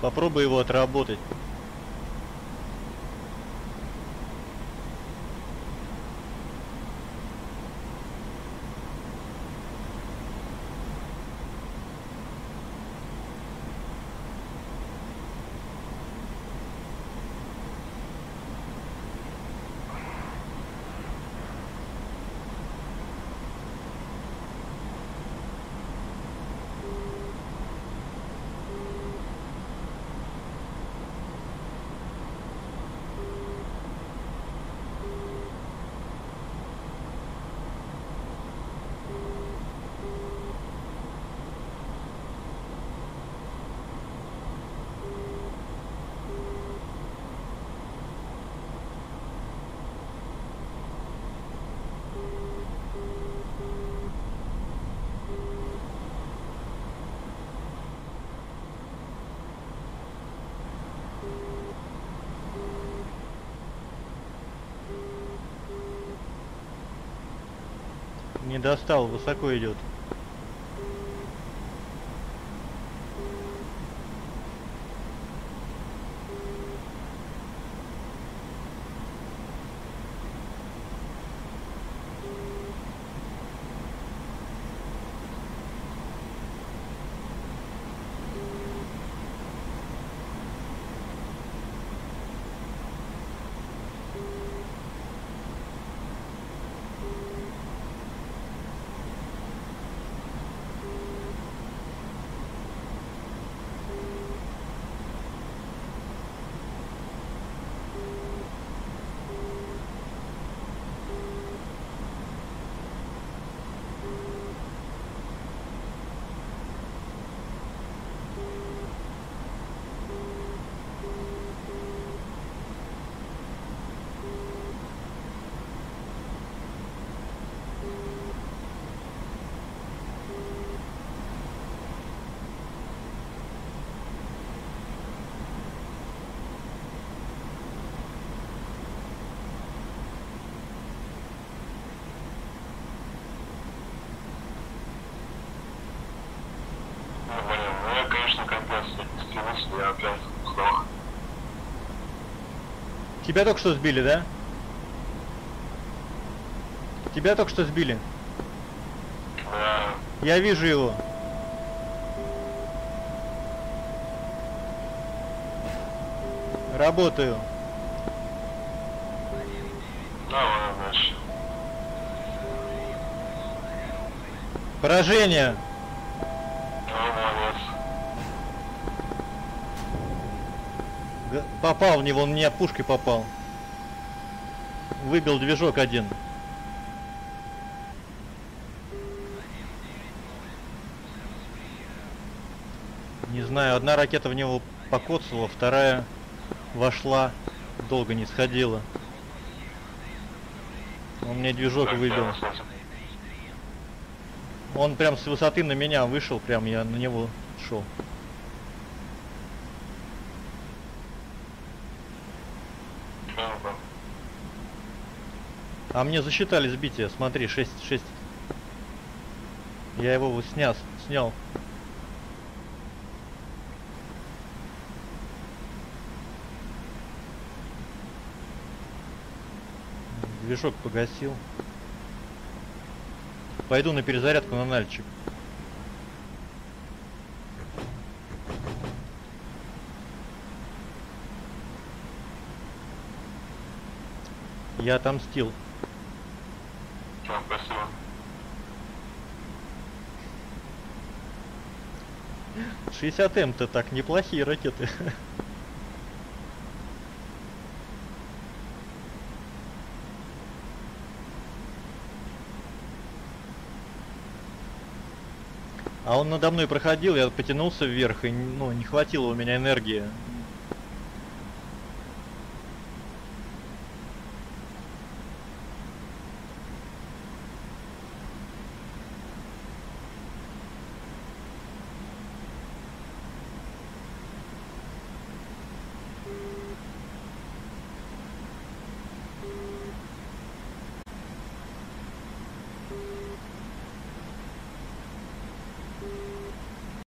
Попробуй его отработать. Не достал, высоко идет. Тебя только что сбили, да? Тебя только что сбили. Да, Я вижу его. Работаю. давай, дальше. Поражение. Ну, Попал в него, он мне пушкой попал. Выбил движок один. Не знаю, одна ракета в него покоцала, вторая вошла, долго не сходила. Он мне движок выбил. Он прям с высоты на меня вышел, прям я на него шел. А мне засчитали сбитие, смотри, 6, 6. Я его снял, снял. Движок погасил. Пойду на перезарядку на нальчик. Я отомстил. Ну, спасибо. 60 М-то так неплохие ракеты. А он надо мной проходил, я потянулся вверх, и ну, не хватило у меня энергии